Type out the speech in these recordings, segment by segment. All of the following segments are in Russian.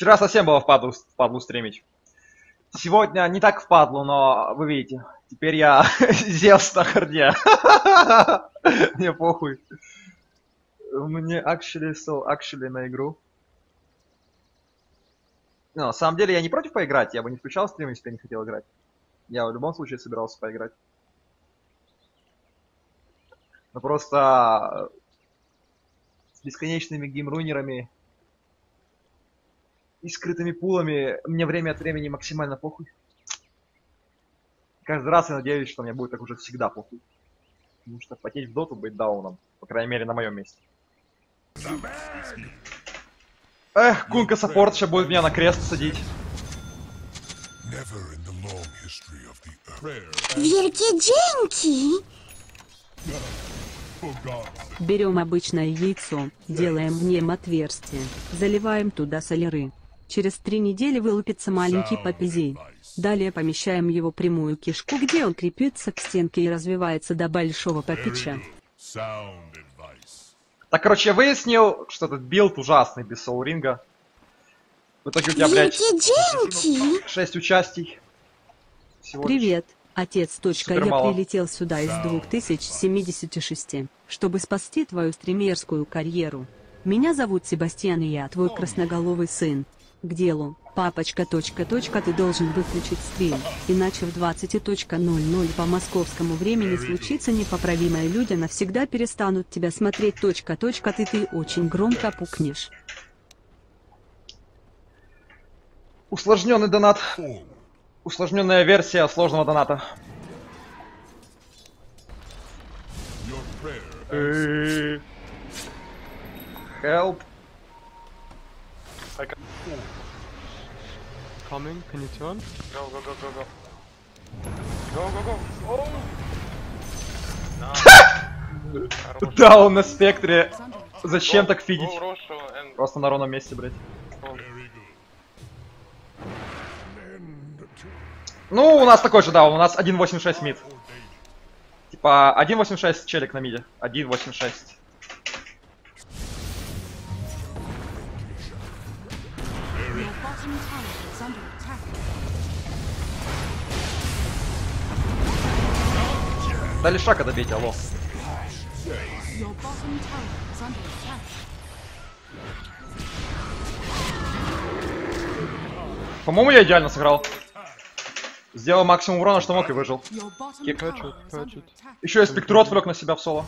Вчера совсем было впадлу, впадлу стримить. Сегодня не так впадлу, но вы видите. Теперь я Зевс на харде. Мне похуй. Мне actually so actually на игру. Ну, на самом деле я не против поиграть, я бы не включал стрим, если я не хотел играть. Я в любом случае собирался поиграть. Но просто с бесконечными геймруинерами и скрытыми пулами мне время от времени максимально похуй. Каждый раз я надеюсь, что мне будет так уже всегда похуй. Потому что потеть в доту быть дауном, по крайней мере на моем месте. Эх, Кунка саппорт сейчас будет меня на крест садить. Dzięki! Берем обычное яйцо, делаем в нем отверстие, заливаем туда соляры. Через три недели вылупится маленький папизей. Далее помещаем его прямую кишку, где он крепится к стенке и развивается до большого попича. Так, короче, я выяснил, что этот build ужасный без Soul Ring а. В итоге у тебя, блядь, Wielkie dzięki! 6 участий. Всего лишь. Привет, отец. Точка. Я мало. прилетел сюда из 2076, чтобы спасти твою стримерскую карьеру. Меня зовут Себастьян, и я твой красноголовый сын. К делу, папочка. Точка, точка, ты должен выключить стрим, иначе в 20.00 по московскому времени случится непоправимое. Люди навсегда перестанут тебя смотреть. Точка, точка, ты ты очень громко пукнешь. Усложненный донат. Усложненная версия сложного доната. Э, Help. Coming, can you turn? Go, go, go, go, go. Go, go, go. Oh! Да, он на спектре. Зачем так and Просто на ровном месте, блядь. Ну, у нас такой же, да, у нас 1.86 мид. Типа 1.86 челик на миде. 1.86. Дали шага добейте, алло. По-моему, я идеально сыграл. Сделал максимум урона, что мог и выжил. Кик. Еще я спектру отвлек на себя в соло.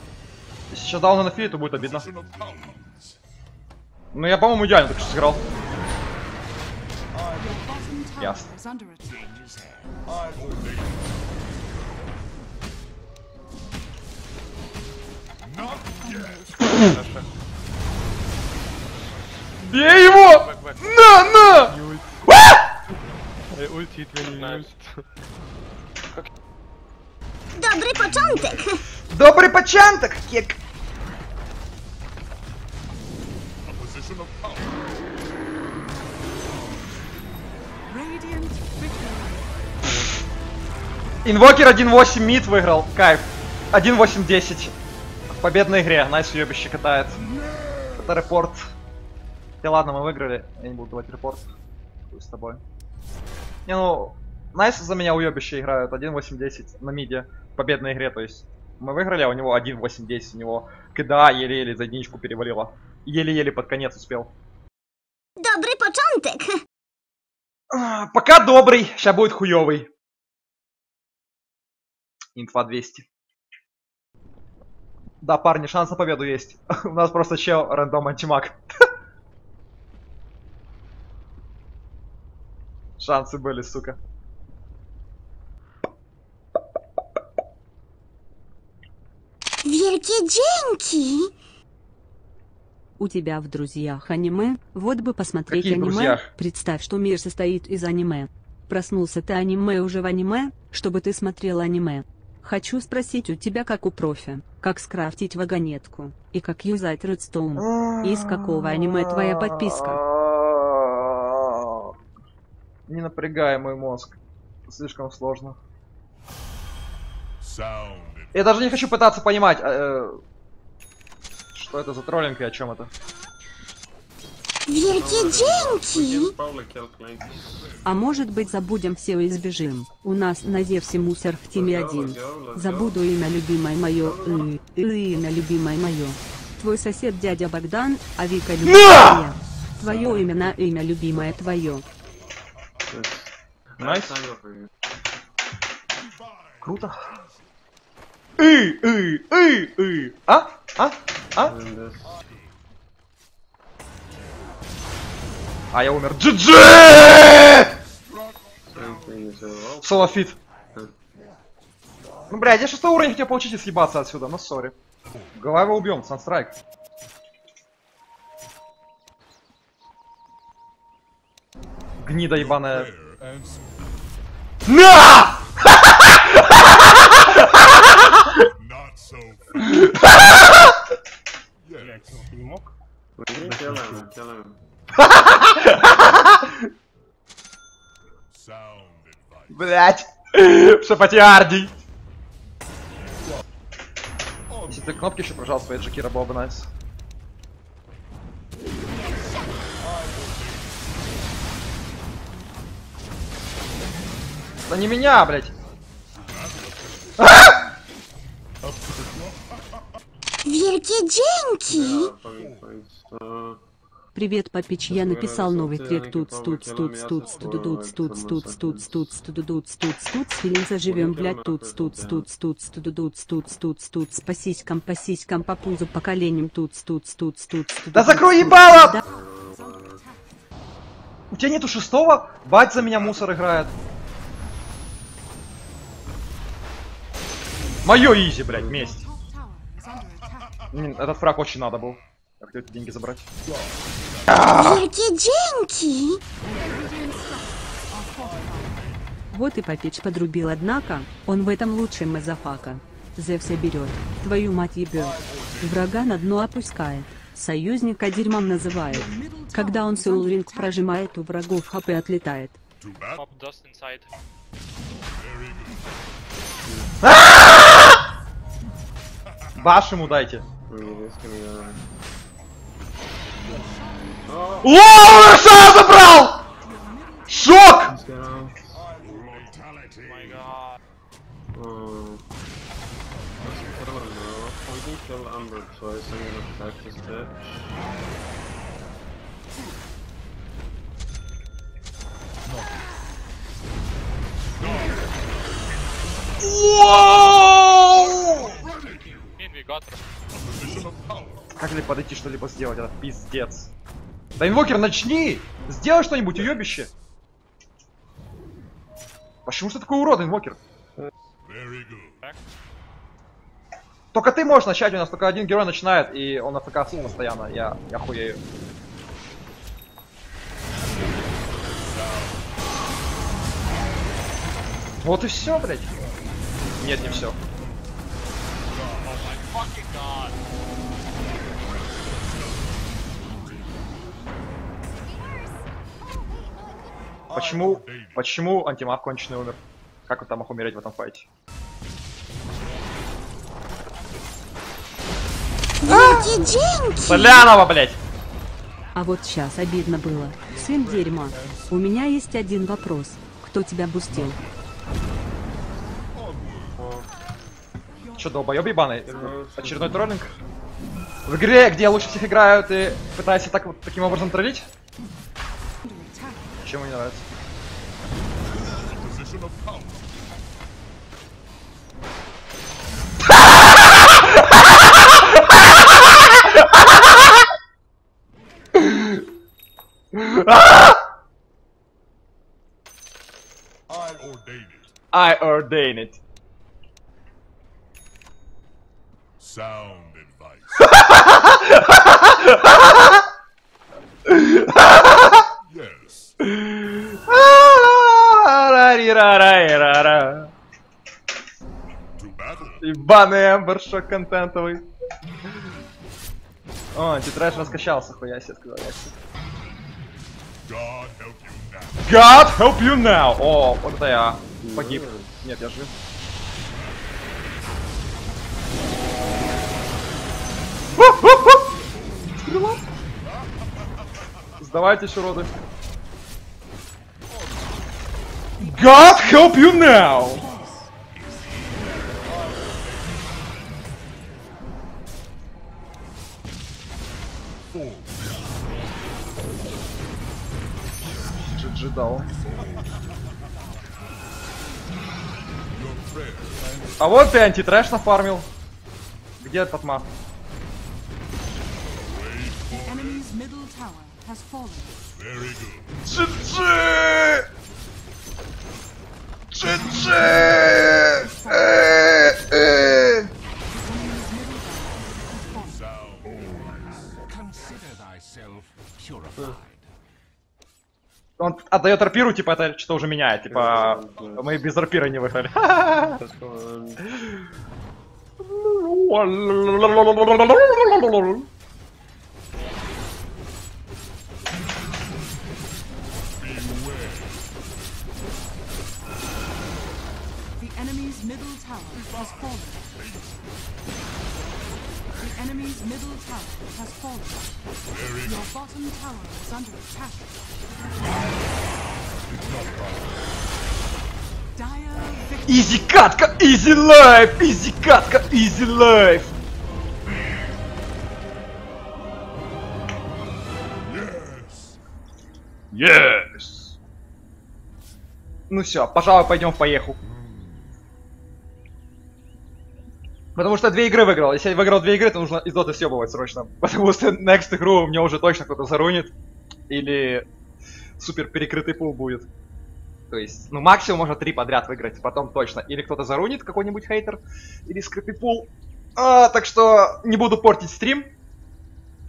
Если сейчас дал на нафили, то будет обидно. Ну я, по-моему, идеально так что сыграл. Ясно. Wenn ihr Nice. ult. Dobry początek! Добрый кек! Инвокер 1.8 мид выиграл. Кайф. 1.8.10. В победной игре. Найс уебище катает. Это репорт. Да ладно, мы выиграли. Я не буду давать report. Хуй с тобой. Не ну, nice за меня уебище играют. 1.8.10 на mid е. В победной игре, то есть. Мы выиграли, а у него 1.8.10. У него KDA еле-еле за единичку перевалило. Еле-еле под конец успел. Dobry początek! А, Пока добрый, сейчас будет хуёвый. Инфа 200. Да, парни, шанс на победу есть. У нас просто чел рандом антимаг. Шансы были, сука. Wielkie dzięki! У тебя в друзьях аниме? Вот бы посмотреть Какие аниме. друзьях? Представь, что мир состоит из аниме. Проснулся ты аниме уже в аниме, чтобы ты смотрел аниме. Хочу спросить у тебя как у профи, как скрафтить вагонетку, и как юзать редстоун. Из какого аниме твоя подписка? Не напрягай мой мозг. Слишком сложно. Я даже не хочу пытаться понимать, э, что это за троллинг и о чем это. Clank. А может быть забудем все и избежим. У нас на Зевсе мусор в теме один. Забуду имя любимое мое, и, и имя любимое мое. Твой сосед дядя Богдан, а Вика любимая. Твое имя на имя любимое твое. Найс. Круто. Эй, эй, эй, эй. А? А? А? А я умер. GG! Салафит. Ну, бля, я шестой уровень хотел получить и съебаться отсюда, но сори. Головой убьем, санстрайк. гнида ебаная. На! Блять! Шапатиарди! Если ты кнопки еще прожал, свои Джакира было бы найс. Nice. Да не меня, fucking points. Uh, Привет, Папич, я написал новый трек тут тут тут тут тут тут тут тут тут тут тут тут тут тут Филинца живем, блять, тут тут тут тут тут тут тут тут тут по сиськам, по сиськам, по пузу, по коленям, тут тут тут тут Да закрой ебало! У тебя нету шестого? Бать за меня мусор играет. Мое изи, блядь, месть. Этот фраг очень надо был. Я хотел эти деньги забрать. Wielkie dzięki! Вот и Папич подрубил, однако, он в этом лучший мазафака. Зевса берет, твою мать ебет. Врага на дно опускает, союзника дерьмом называет. Когда он Силринг прожимает, у врагов хп отлетает. Too Баш ему дайте. О, Раша забрал! Шок! Whoa! мультипликатор. Как ли подойти что-либо сделать? Это пиздец. Да инвокер, начни! Сделай что-нибудь, уебище! Почему ты такой урод, инвокер? Только ты можешь начать, у нас только один герой начинает, и он АФК постоянно, я, я хуею. Вот и все, блядь. Нет, не все. Почему, почему антимаг конченый умер? Как он там мог умереть в этом файте? Солянова, блядь! А вот сейчас обидно было. Сын дерьма. У меня есть один вопрос. Кто тебя бустил? Че, долбоёб ебаный? Очередной троллинг? В игре, где я лучше всех играю, ты пытаешься так вот таким образом троллить? Czemu nie nawet? I ordain it. I ordain it. Sound advice. Ебаный эмбершок контентовый. О, антитрэш раскачался, хуя себе сказал. God help you now! О, вот это я погиб. Нет, я жив. Сдавайтесь, уроды. God help you now! GG дал. А вот ты антитрэш нафармил. Где этот good. GG! Э, э. Purified. Он отдает рапиру, типа это что-то уже меняет, типа мы без рапира не выиграли. enemy's middle tower has fallen. The enemy's middle tower has fallen. Your bottom tower is under attack. Easy катка, easy life, easy катка, easy life. Yes. Ну все, пожалуй, пойдем в поеху. Потому что две игры выиграл. Если я выиграл две игры, то нужно из доты съебывать срочно. Потому что next игру мне уже точно кто-то зарунит. Или супер перекрытый пул будет. То есть, ну максимум можно три подряд выиграть, потом точно. Или кто-то зарунит, какой-нибудь хейтер, или скрытый пул. А, так что не буду портить стрим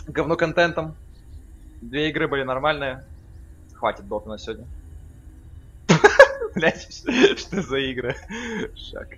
говно контентом. Две игры были нормальные. Хватит доты на сегодня. Блять, что за игры? Шаг.